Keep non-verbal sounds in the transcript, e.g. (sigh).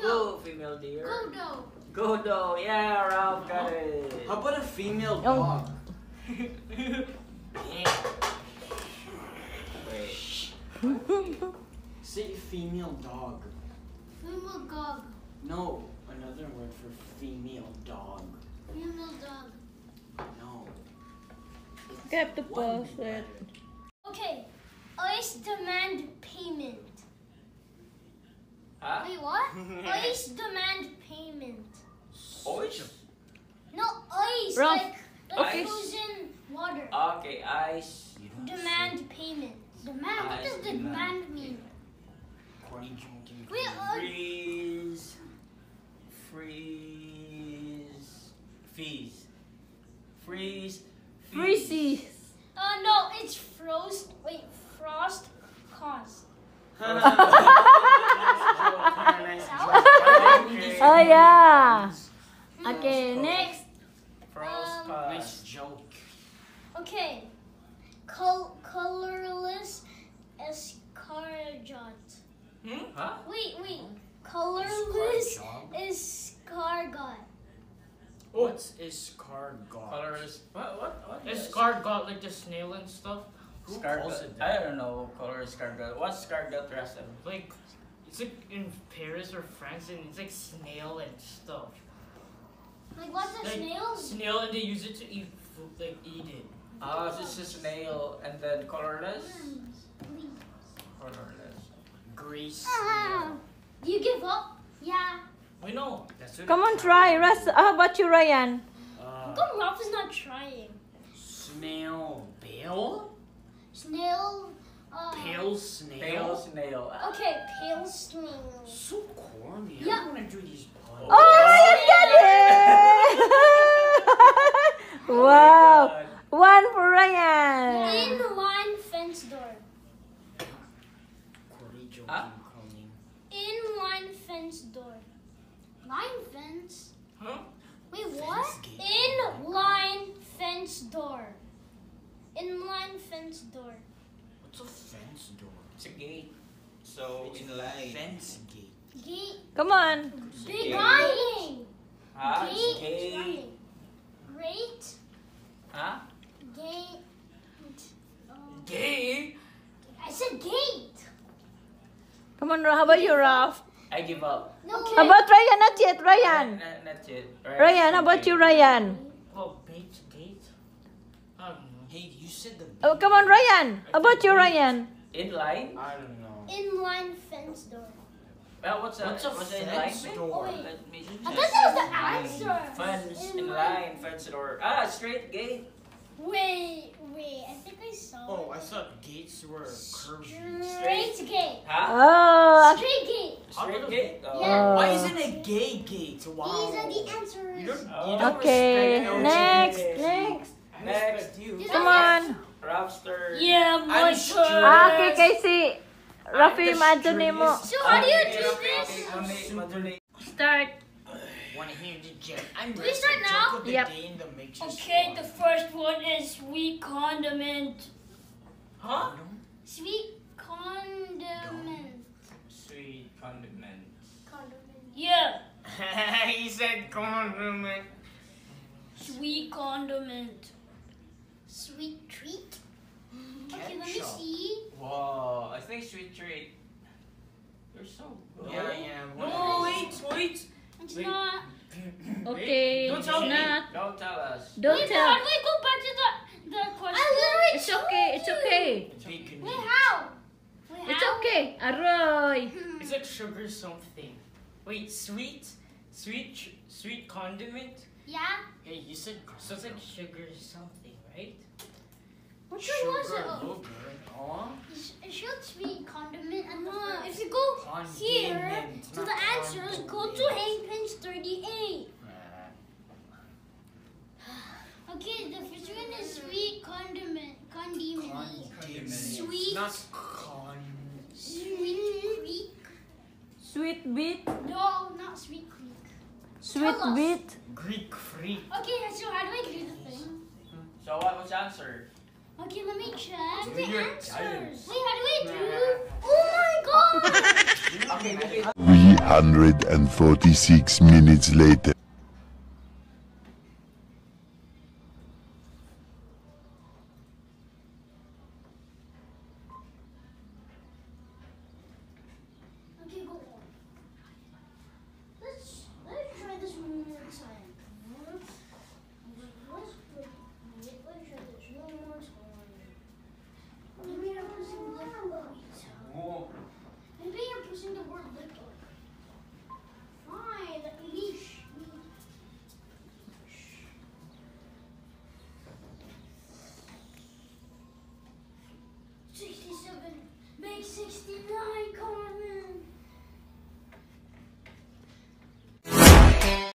Go, female deer. Godo. Godo. Yeah, Ralph got it. How about a female dog? Wait. (laughs) Say female dog. Female dog. No, another word for female dog. Female dog. No. You have to One pause it. letter. Okay. Ice demand payment. Huh? Wait, what? (laughs) Ice demand payment. Orange? No, ice. Ralph, Like, like okay. frozen water. Okay, ice. You don't Demand payment. Demand? What does demand demand mean? say- According to Kim Wait, Kardashian. Freeze. Freeze. Fees. Freeze. Freezy. Uh, no, it's frost. Wait, frost cause. Oh yeah. Okay, next. Frost Um. Nice joke. Okay. Col- colorless escargot. Hmm? Huh? Wait, wait. Colorless Escargot? escargot. What's escargot? Colors. What? What? What? Escargot, like the snail and stuff. Who calls Scargot. it I don't know. what Color is Scarlet. What's Scargot, Russell? Like, it's like in Paris or France, and it's like snail and stuff. Like what's a Like, snail? Snail, and they use it to eat food, like eat it. Ah, uh, this is snail and then colorless. Worms. Colorless. Grease. Ah. Do you give up? Yeah. We know. That's what Come on, try. Russ, how about you, Ryan? Uh, Come Ralph is not trying. snail. Pale? Snail. Uh, Pale snail? Pale snail. Okay, pale snail. So corny. Yeah. I don't want to do these puns. Oh, you did it! (laughs) wow. God. One for Ryan. Inline fence door. Corey joking Huh? calling. Inline fence door. Line fence? Huh? Wait, what? Fence gate. Inline fence door. Inline fence door. What's a fence door? It's a gate. So It's in a line. Fence gate. Gate. Come on. Big Gate. rhyming. Huh? It's Gate. gate. Great. Huh? Gate. Um, Gay. I said gate. Come on, how about you, Ralph? I give up. No. How about Ryan? Not yet, Ryan. Not, not yet. Ryan, how about you, Ryan? Oh, bait gate. I don't know. Hey, you said the. Oh, come on, Ryan. How about you, Ryan? In line? I don't know. Inline fence door. Well, what's a, What's a what's in fence line? door? Wait. Let me just I thought that was the answer. Fence in Inline- line, fence door. Ah, straight gate. Wait, wait. I think I saw. Oh, I thought gates were curvy. Straight gate. Huh? Oh, Straight gate. Straight gate. Oh. Yeah. Why Oh. isn't it gay gate? Wow. These are the answers. You don't, Oh. you don't okay. Next, next. I Next. you. Come on. Rapster. Yeah, my I'm turn. Ah, okay, Casey. Rafi, the maduni mo. strongest- So how do you Okay, do okay, this? okay, Madali, madali. Start. Wanna hear the jet? I'm Do we ready start now? joke Yep. day in the Matrix Okay, the first one is sweet condiment. Huh? Sweet condiment. Sweet condiment. Condiment. Yeah, (laughs) he said condiment. sweet condiment. Sweet treat. Okay, let me Ketchup. see. Whoa, I think sweet treat. You're so good. Yeah, yeah. No, wait, wait. It's Wait. not. (clears throat) Okay, Don't tell it's me. not. Don't tell us. Don't Wait, tell. how do we go back to the the question? I literally It's okay, it's okay. Bacon. Wait, how? Wait, It's how? okay. Aroy. Hmm. It's like sugar something. Wait, sweet, sweet, ch- sweet condiment. Yeah. Hey, you said So it's like sugar something, right? Which one was it? sugar Oh, yogurt. It showed sweet condiment. And uh, if you go here condiment, to not the answers, go to condiment. Hangpins 38. Uh, Okay, the first one is sweet condiment. Condiment. Condiment. Sweet. Not con. Sweet creek. Sweet beet. No, not sweet creek. Sweet beet. Greek freak. Okay, so how do I do the thing? So what was the answer? Okay, let me check Do the answers. Wait, how do I do? Oh my god! (laughs) Okay, okay. We 146 minutes later.